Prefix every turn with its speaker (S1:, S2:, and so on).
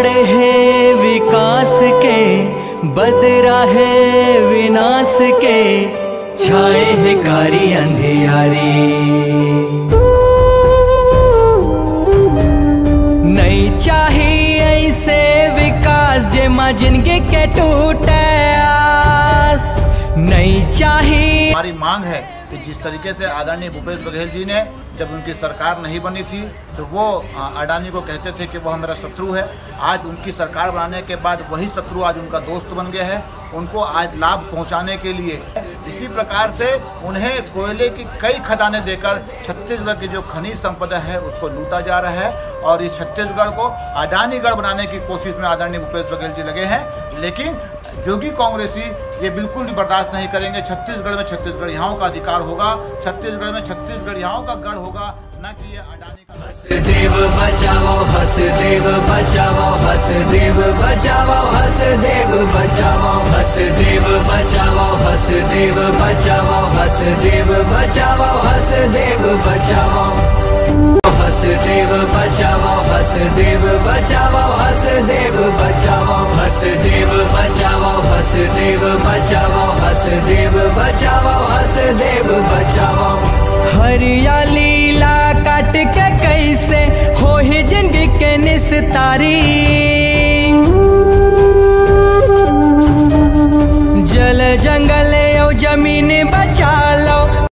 S1: बाढ़ है विकास के बदरा है विनाश के, छाए है कारी अंधियारी। नहीं चाहिए ऐसे विकास, जे माँ ज़िंदगी के टूटे। चाहिए
S2: हमारी मांग है कि जिस तरीके से आदरणीय भूपेश बघेल जी ने जब उनकी सरकार नहीं बनी थी तो वो अडानी को कहते थे कि वो हमारा शत्रु है। आज उनकी सरकार बनाने के बाद वही शत्रु आज उनका दोस्त बन गया है। उनको आज लाभ पहुँचाने के लिए इसी प्रकार से उन्हें कोयले की कई खदानें देकर छत्तीसगढ़ की जो खनिज संपदा है, उसको लूटा जा रहा है। और इस छत्तीसगढ़ को अडानीगढ़ बनाने की कोशिश में आदरणीय भूपेश बघेल जी लगे हैं। लेकिन जोगी कांग्रेसी ये बिल्कुल भी बर्दाश्त नहीं करेंगे। छत्तीसगढ़ में छत्तीसगढ़ यहाँ का अधिकार होगा। छत्तीसगढ़ में छत्तीसगढ़ यहाँ का गढ़ होगा, न कि ये अडानी का
S1: हसदेव बचाओ हसदेव बचाओ हसदेव बचाओ हसदेव बचाओ हसदेव बचाओ हसदेव बचाओ हसदेव बचाओ हसदेव बचाओ। हसदेव बचाओ हसदेव बचाओ हसदेव बचाओ हसदेव बचाओ हसदेव बचाओ हसदेव बचाओ। हरियाली ला काट के कैसे हो ही ज़िंदगी के निस्तारी। जल जंगल और ज़मीन बचा